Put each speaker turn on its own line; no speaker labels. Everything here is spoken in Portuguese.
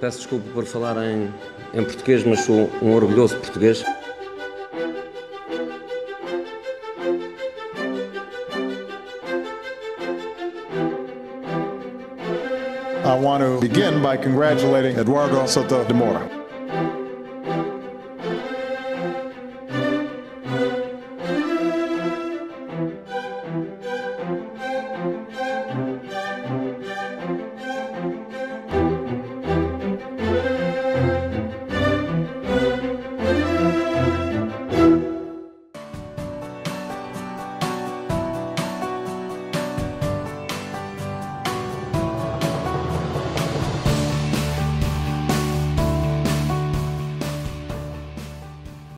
Peço desculpa por falar em, em português, mas sou um orgulhoso português.
I want to begin by congratulating Eduardo Soto de Mora.